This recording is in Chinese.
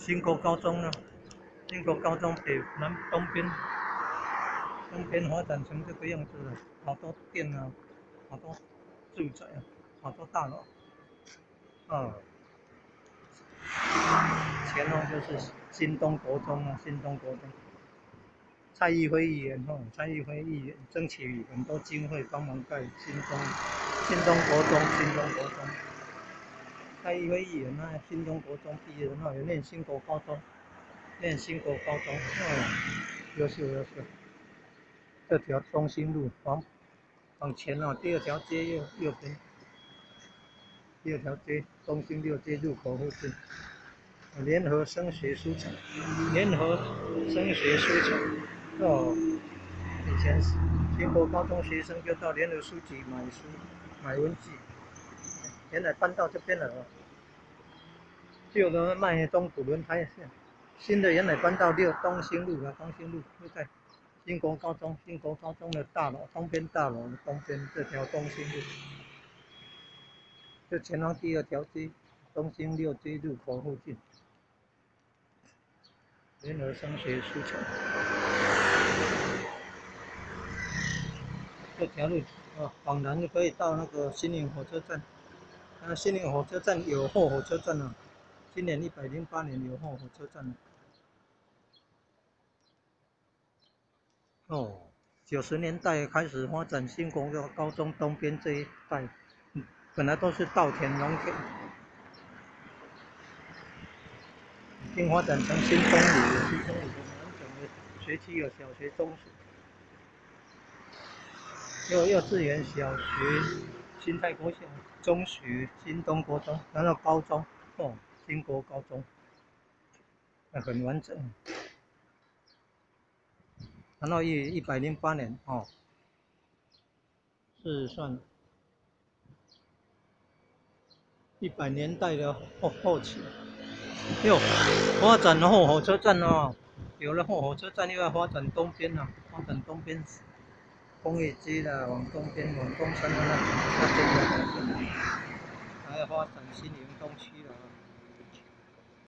新国高中呢，新国高中北南东边，东边发展成这个样子了，好多店啊，好多住宅啊，好多大楼，啊，前方就是新东国中啊，新东国中。蔡议会议员吼，蔡议会议员争取很多经费帮忙盖新东新东国中，新东国中。蔡议会议员那新中国中毕业的话，有念新国高中，念新国高中，哦，优秀优秀。这条中心路往往前哦，第二条街右右边，第二条街中心六街入口附近，联合升学书城，联合升学书城。哦，以前新国高中学生就到联合书局买书、买文具，现在搬到这边了。旧的卖中古轮胎，新的原来搬到六东兴路了，东兴路就在新国高中，新国高中的大楼东边大楼东边这条东兴路，就前方第二条街，东兴六街入口附近，联合升学书城。这条路啊，往南就可以到那个新宁火车站。那新宁火车站有后火车站了，今年一百零八年有后火车站。哦，九十年代开始发展新工的高中东边这一带，本来都是稻田农田，已经发展成新中里新中里的完整的学区有小学、中学。幼幼稚园、小学、新泰国小、中学、新东国中，然后高中，哦，新国高中，那很完整。然后一一百零八年，哦，是算一百年代的后后期。哟，发展后火车站哦，有了后火车站，又要发展东边了，发展东边。工业区的往东边，往东山的那那边的，还要发展新营东区了。